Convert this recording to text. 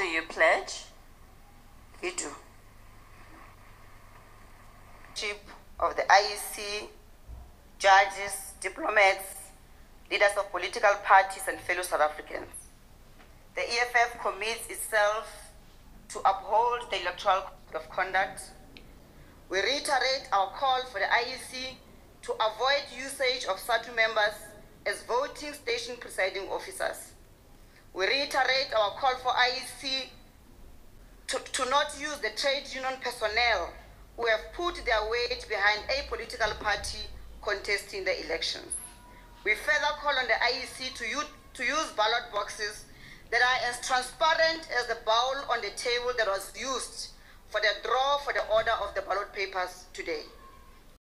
Do you pledge? We do. Chief of the IEC, judges, diplomats, leaders of political parties, and fellow South Africans. The EFF commits itself to uphold the electoral code of conduct. We reiterate our call for the IEC to avoid usage of SADTU members as voting station presiding officers. We reiterate our call for IEC to, to not use the trade union personnel who have put their weight behind a political party contesting the elections. We further call on the IEC to use, to use ballot boxes that are as transparent as the bowl on the table that was used for the draw for the order of the ballot papers today.